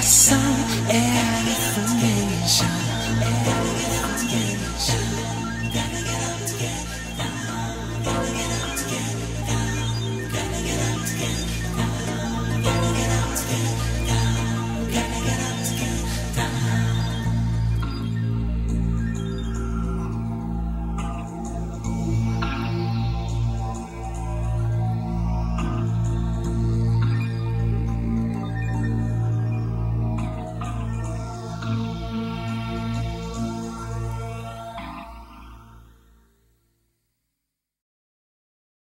Informação